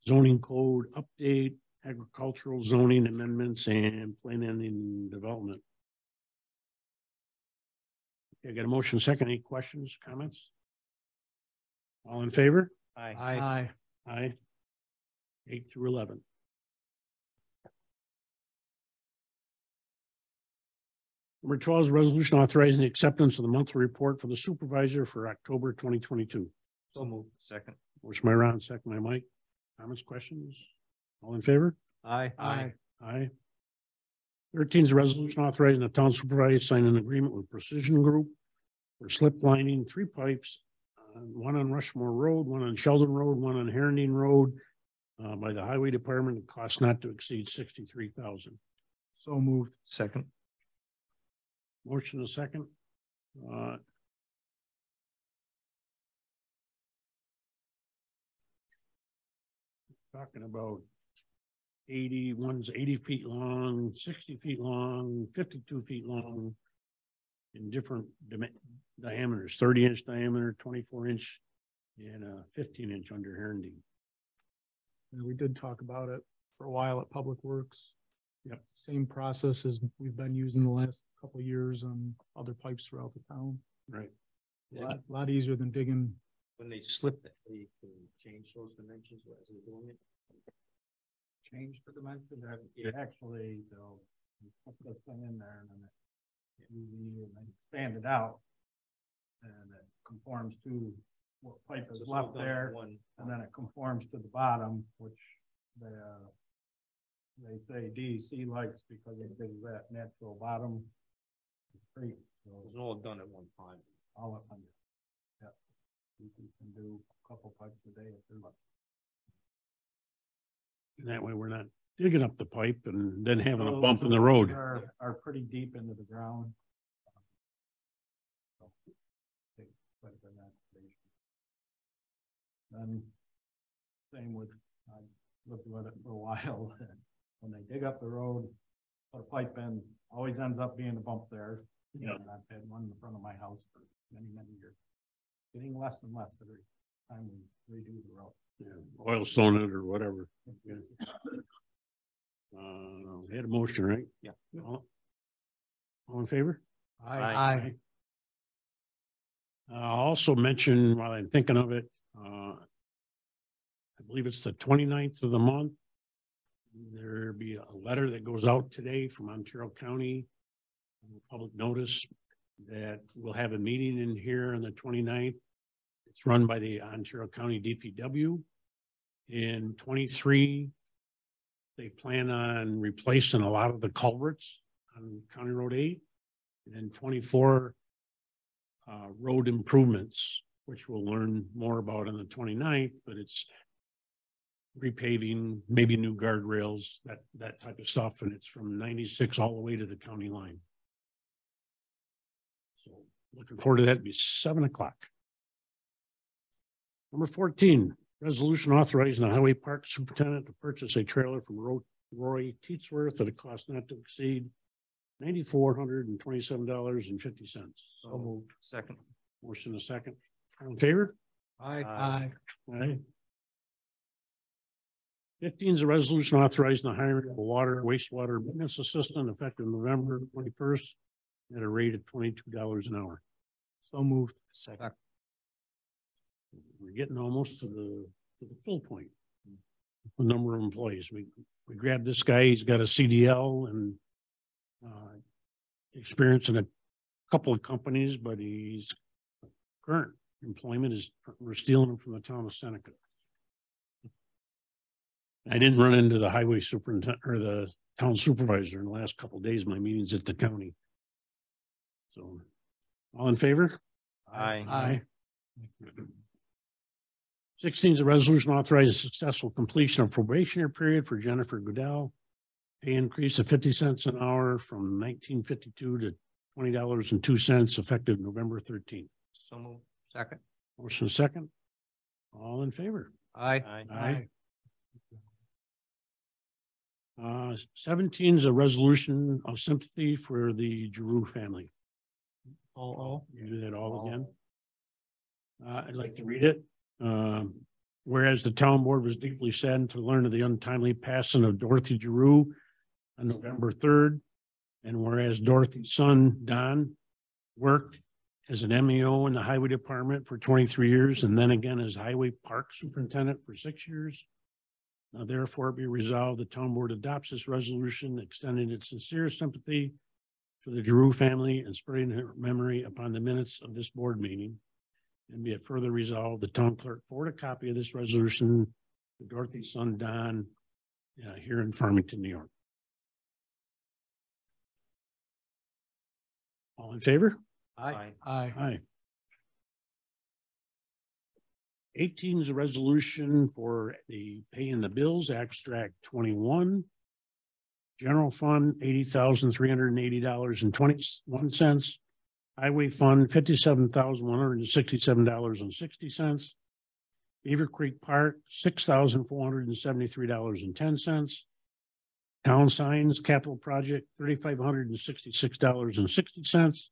zoning code update, agricultural zoning amendments and planning and development. Okay, I got a motion second. Any questions, comments? All in favor? Aye. Aye. Aye. Eight through eleven. Number twelve is a resolution authorizing the acceptance of the monthly report for the supervisor for October twenty twenty-two. So moved. Second. Motion by Ron, second by Mike. Comments, questions? All in favor? Aye. Aye. Aye. Thirteen is a resolution authorizing the town supervisor to sign an agreement with Precision Group for slip lining three pipes, uh, one on Rushmore Road, one on Sheldon Road, one on Herendeen Road, uh, by the Highway Department, at cost not to exceed sixty-three thousand. So moved. Second. Motion a second. Uh, Talking about eighty, one's eighty feet long, sixty feet long, fifty-two feet long. In different diameters, thirty inch diameter, twenty-four inch, and uh fifteen inch under Herendeen. And we did talk about it for a while at Public Works. Yep. Same process as we've been using the last couple of years on other pipes throughout the town. Right. A Lot, lot easier than digging. When they slip it, they can change those dimensions as they're doing it. Change the dimension, that it actually, they'll put this thing in there and then it. And then expand it out. And it conforms to what pipe is So left all done in there, one- and then it conforms to the bottom, which the. uh, They say DEC likes because it gives that natural bottom. Creek, It was all done at one time. all up under. Yeah. You can can do a couple pipes a day if they're lucky. And that way we're not digging up the pipe and then having a bump in the road. Are, are pretty deep into the ground. So, take quite a bit of excavation. Then, same with, I lived with it for a while, when they dig up the road, put a pipe in, always ends up being a bump there. Yeah. And I've had one in the front of my house for many, many years. Getting less and less every time we redo the road. Yeah, Oil stone it or whatever. Yeah. Uh, we had a motion, right? Yeah. All all in favor? Aye. Uh, I'll also mention, while I'm thinking of it, Uh, I believe it's the 29th of the month. There'll be a letter that goes out today from Ontario County. uh, Public notice that we'll have a meeting in here on the 29th. It's run by the Ontario County DPW. In twenty-three, they plan on replacing a lot of the culverts on County Road eight. And then twenty-four uh, road improvements, which we'll learn more about on the 29th. but it's repaving, maybe new guardrails, that, that type of stuff, and it's from ninety-six all the way to the county line. So looking forward to that, It'll be seven o'clock. Number fourteen, resolution authorizing the highway park superintendent to purchase a trailer from Roy Teitsworth at a cost not to exceed ninety-four hundred and twenty-seven dollars and fifty cents. So moved. Second. Motion a second. All in favor? Aye. Aye. Aye. Fifteen is a resolution authorizing the hiring of a water wastewater maintenance assistant effective November twenty-first at a rate of twenty-two dollars an hour. So moved. Second. We're getting almost to the, to the full point. The number of employees. We, we grabbed this guy, he's got a CDL and uh, experience in a couple of companies, but he's current employment is, we're stealing him from the town of Seneca. I didn't run into the highway superintendent or the town supervisor in the last couple of days, my meetings at the county. So, all in favor? Aye. Aye. Sixteen is a resolution authorizing successful completion of probationary period for Jennifer Goodell. Pay increase of fifty cents an hour from nineteen fifty-two to twenty dollars and two cents effective November thirteenth. So moved. Second. Motion second. All in favor? Aye. Aye. Uh, seventeen is a resolution of sympathy for the Giroux family. All, all, you do that all again? Uh, I'd like to read it. Um, whereas the town board was deeply saddened to learn of the untimely passing of Dorothy Giroux on November third. And whereas Dorothy's son, Don, worked as an MEO in the highway department for twenty-three years and then again as highway park superintendent for six years. Now therefore be resolved, the town board adopts this resolution extending its sincere sympathy to the Giroux family and spreading her memory upon the minutes of this board meeting. And be it further resolved, the town clerk forward a copy of this resolution to Dorothy's son Don uh, here in Farmington, New York. All in favor? Aye. Aye. Aye. 18 is a resolution for the paying the bills, Abstract 21. General fund, $80,380.21. Highway fund, fifty-seven thousand, one hundred and sixty-seven dollars and sixty cents. Beaver Creek Park, six thousand, four hundred and seventy-three dollars and ten cents. Town signs, capital project, thirty-five hundred and sixty-six dollars and sixty cents.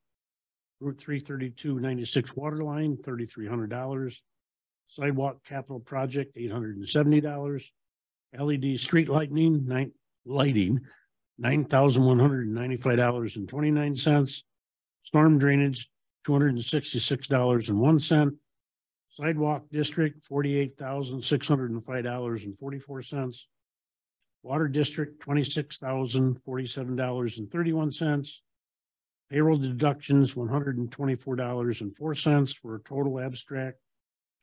Route three thirty-two ninety-six water line, thirty-three hundred dollars. Sidewalk capital project, eight hundred and seventy dollars. LED street lightning, nine, lighting, nine thousand one hundred and ninety-five dollars and twenty-nine cents. Storm drainage, two hundred and sixty-six dollars and one cent. Sidewalk district, forty-eight thousand six hundred and five dollars and forty-four cents. Water district, twenty-six thousand forty-seven dollars and thirty-one cents. Payroll deductions, one hundred and twenty-four dollars and four cents for a total abstract.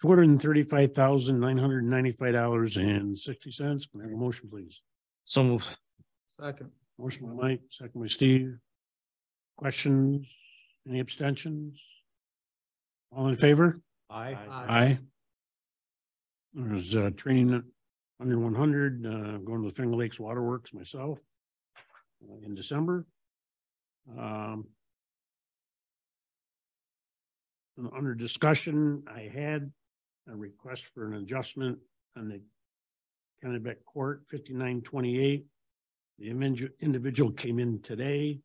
Two hundred and thirty-five thousand nine hundred and ninety-five dollars and sixty cents. Can I have a motion, please? So moved. Second. Motion by Mike, second by Steve. Questions? Any abstentions? All in favor? Aye. Aye. Aye. There's uh training under one hundred, uh going to the Finger Lakes Waterworks myself uh, in December. Um. and Under discussion, I had a request for an adjustment on the Kennebec Court fifty-nine twenty-eight. The individual, individual came in today,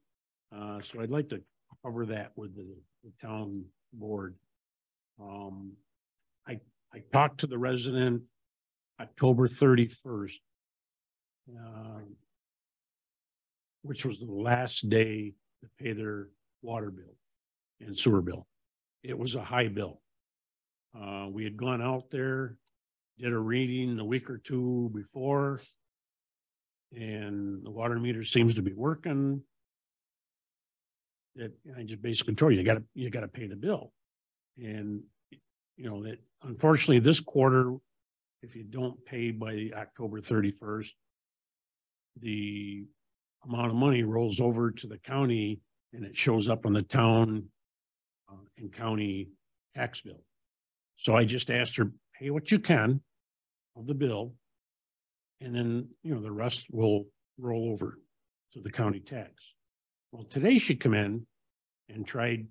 uh, so I'd like to cover that with the, the town board. Um, I, I talked to the resident October thirty-first. Um, which was the last day to pay their water bill and sewer bill. It was a high bill. Uh, we had gone out there, did a reading a week or two before. And the water meter seems to be working. That, I just basically told you, you gotta, you gotta pay the bill. And, you know, that unfortunately this quarter, if you don't pay by October thirty-first, the amount of money rolls over to the county and it shows up on the town uh, and county tax bill. So I just asked her, pay what you can of the bill. And then, you know, the rest will roll over to the county tax. Well, today she come in and tried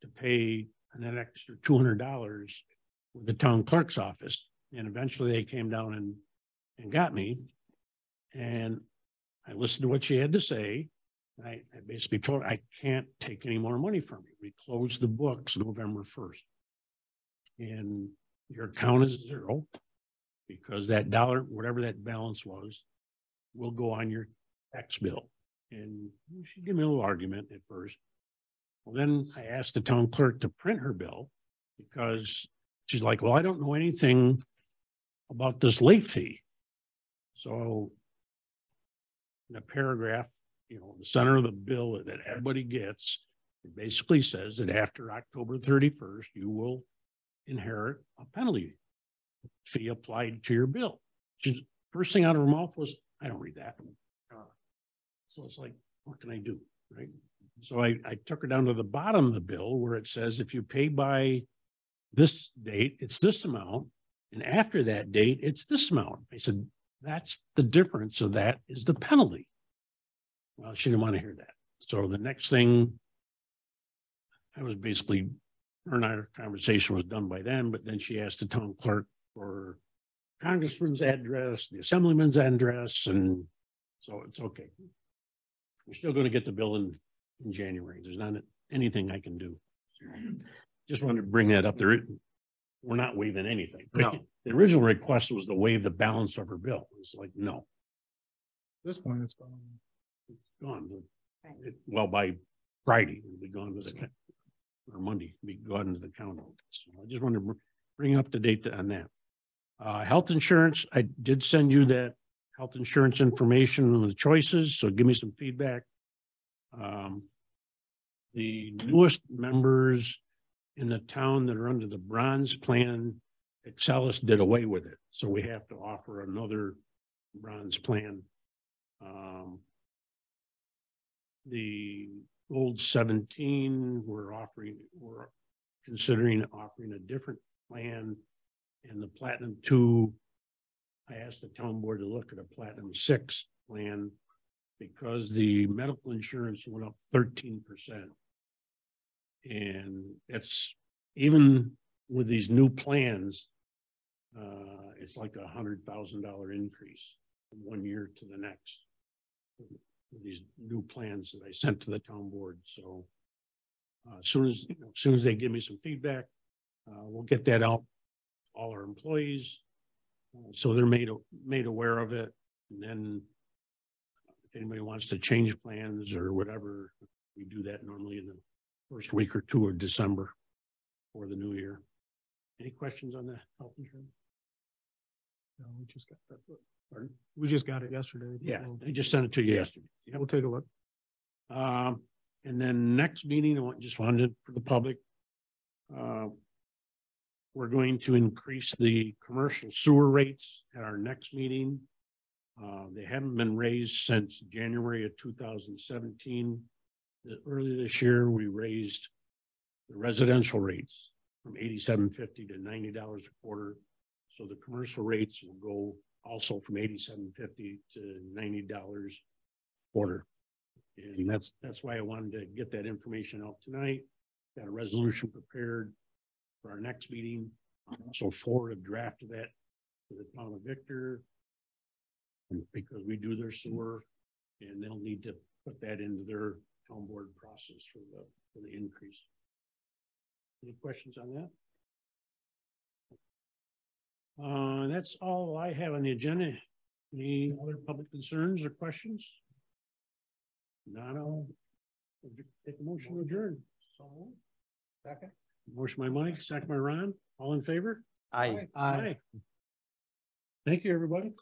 to pay an extra two hundred dollars with the town clerk's office. And eventually they came down and, and got me. And I listened to what she had to say. I, I basically told her, I can't take any more money from you. We closed the books November first. And your account is zero because that dollar, whatever that balance was, will go on your tax bill. And she gave me a little argument at first. Well, then I asked the town clerk to print her bill because she's like, well, I don't know anything about this late fee. So in a paragraph, you know, the center of the bill that everybody gets, it basically says that after October thirty-first, you will inherit a penalty fee applied to your bill. She's, first thing out of her mouth was, I don't read that. So it's like, what can I do, right? So I, I took her down to the bottom of the bill where it says if you pay by this date, it's this amount. And after that date, it's this amount. I said, that's the difference So that is the penalty. Well, she didn't want to hear that. So the next thing I was basically, her and our conversation was done by then, but then she asked the town clerk for congressman's address, the assemblyman's address, and so it's okay. We're still going to get the bill in, in January. There's not anything I can do. Just wanted to bring that up there. We're not waiving anything. No. The original request was to waive the balance of her bill. It's like, no, At this point, it's gone. it's gone. It- Well, by Friday, it'll be gone to the, co- or Monday, it'll be gone to the county. So I just wanted to bring up to date on that. Uh, health insurance, I did send you that health insurance information and the choices, so give me some feedback. Um, the newest members in the town that are under the bronze plan, Excellus did away with it, so we have to offer another bronze plan. Um, the gold seventeen, we're offering, we're considering offering a different plan. And the platinum two, I asked the town board to look at a platinum six plan because the medical insurance went up thirteen percent. And it's even with these new plans, uh, it's like a hundred thousand dollar increase from one year to the next. These new plans that I sent to the town board, so. Uh, as soon as, you know, as soon as they give me some feedback, uh, we'll get that out. All our employees, so they're made, made aware of it, and then. If anybody wants to change plans or whatever, we do that normally in the first week or two of December. For the new year. Any questions on the health insurance? No, we just got that. Pardon? We just got it yesterday. Yeah, we'll- I just sent it to you yesterday. Yep. We'll take a look. Um, and then next meeting, I want, just wanted for the public. Uh. We're going to increase the commercial sewer rates at our next meeting. Uh, they haven't been raised since January of two thousand seventeen. Early this year, we raised the residential rates from eighty-seven fifty to ninety dollars a quarter. So the commercial rates will go also from eighty-seven fifty to ninety dollars a quarter. And that's, that's why I wanted to get that information out tonight. Got a resolution prepared for our next meeting. So forward a draft of that to the town of Victor. Because we do their sewer and they'll need to put that into their town board process for the, for the increase. Any questions on that? Uh, that's all I have on the agenda. Any other public concerns or questions? Not all. Take a motion to adjourn. So, Second. Motion by Mike, second by Ron. All All in favor? Aye. Aye. Thank you, everybody.